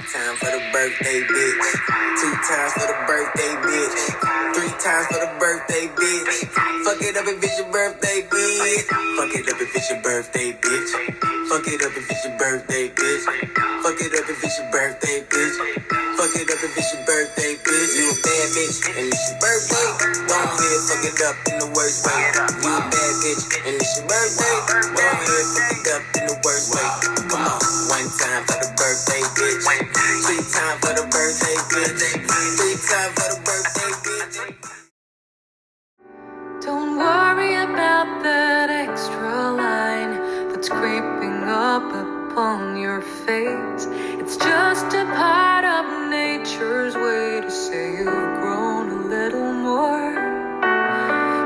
time for the birthday bitch. Two times for the birthday bitch. Three times for the birthday bitch. Fuck it up if it's your birthday bitch. Fuck it up if it's your birthday bitch. Fuck it up if it's your birthday bitch. Fuck it up if it's your birthday bitch. Fuck it up if it's your birthday bitch. You a bad bitch and it's your birthday. Don't ahead, fuck it up in the worst way. You a bad bitch and it's your birthday. Don't ahead, fuck it Two times for the birthday bitch. Times for the birthday bitch. Don't worry about that extra line that's creeping up upon your face. It's just a part of nature's way to say you've grown a little more.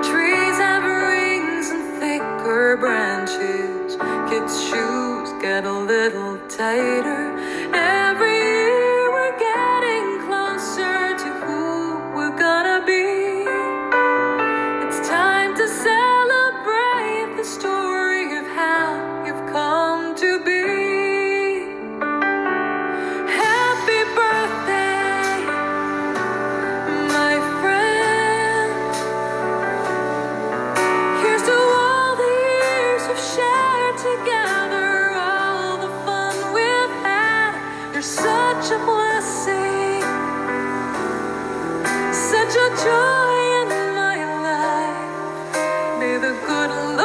Trees have rings and thicker branches. Kids' shoes get a little tighter. Joy in my life. May the good Lord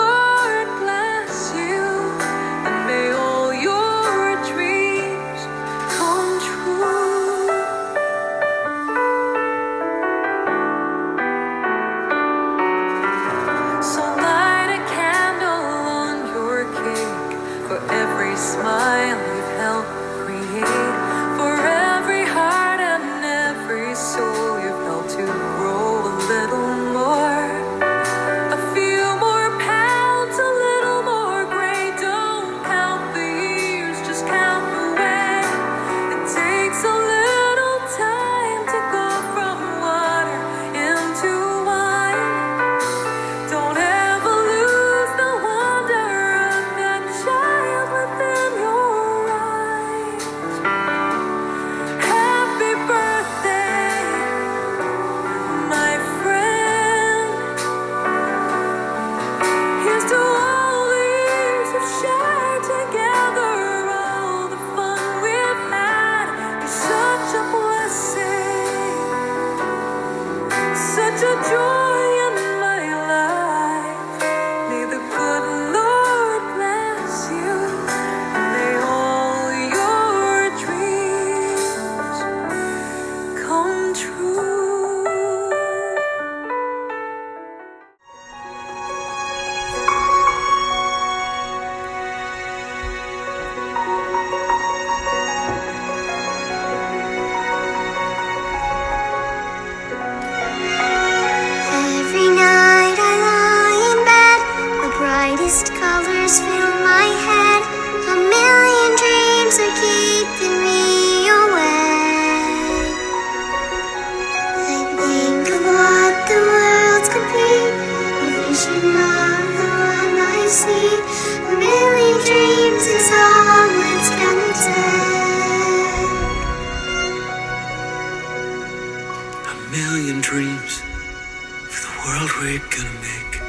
A joy colors fill my head. A million dreams are keeping me awake. I think of what the world could be, a vision of the one I see. A million dreams is all it's gonna take. A million dreams for the world we're gonna make.